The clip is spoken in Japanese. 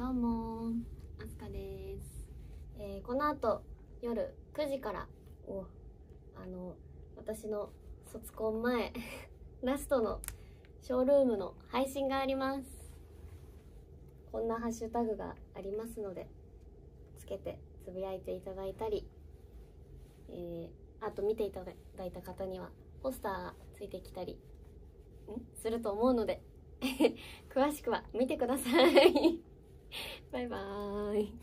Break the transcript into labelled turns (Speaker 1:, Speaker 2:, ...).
Speaker 1: どうもあすかです、えーこの後夜9時からおあの私の卒コン前 ラストのショールームの配信があります。こんなハッシュタグがありますのでつけてつぶやいていただいたり、えーあと見ていただいた方にはポスターがついてきたりすると思うので 詳しくは見てください。バイバーイ。